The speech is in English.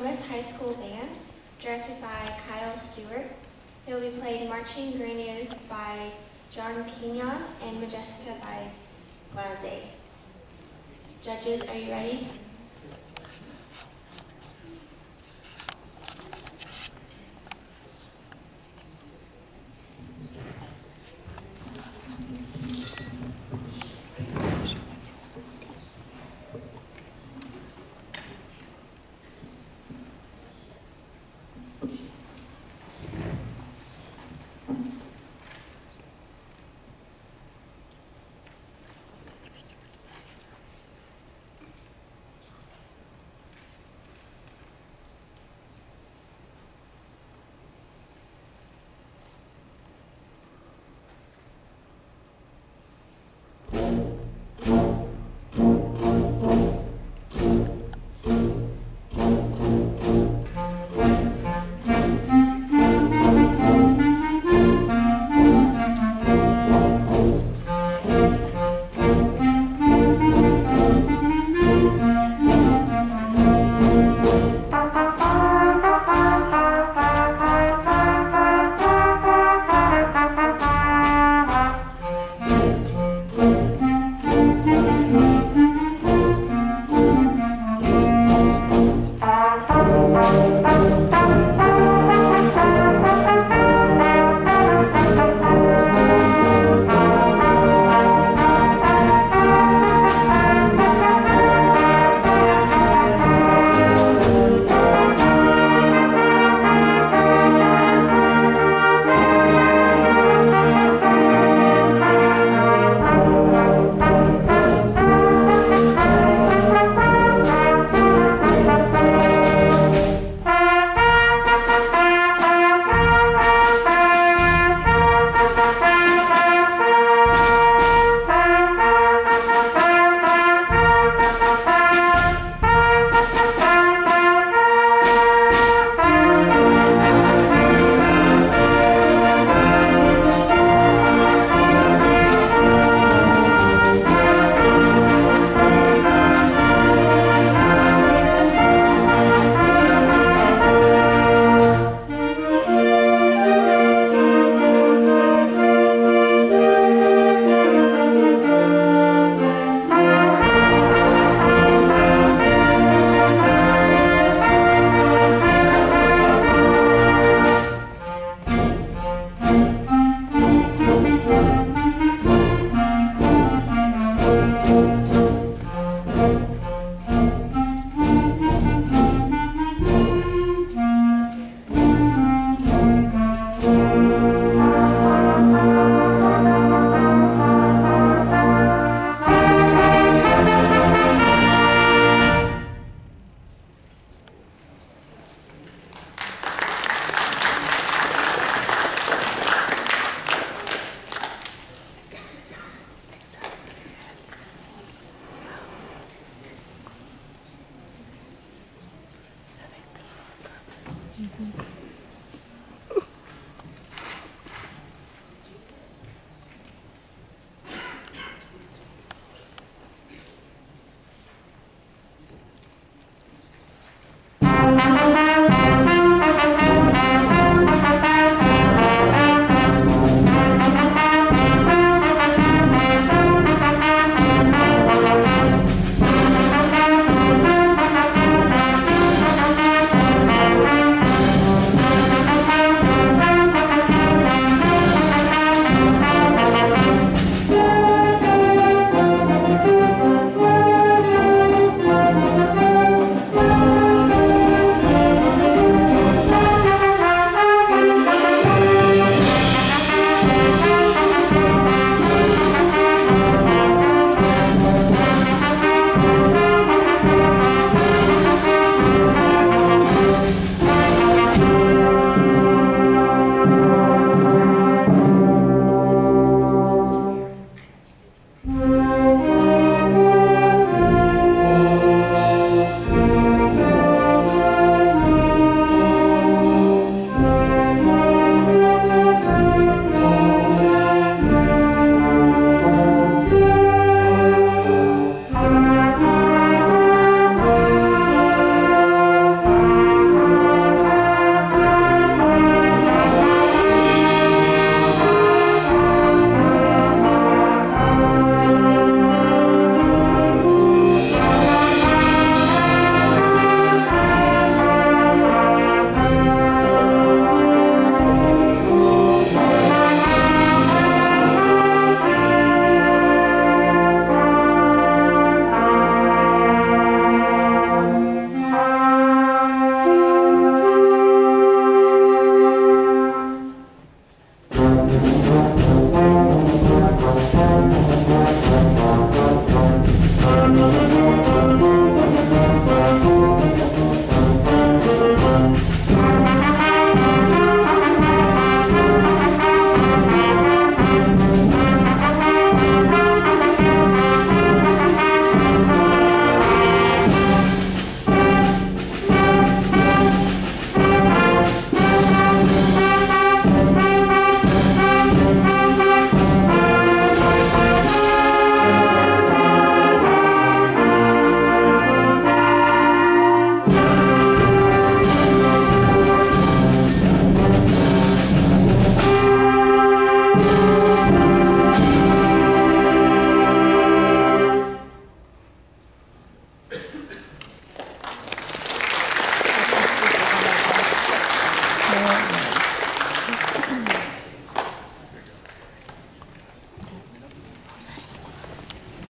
School Band, directed by Kyle Stewart. It will be played Marching Grenadiers by John Quignon and Majestica by Glaze. Judges, are you ready?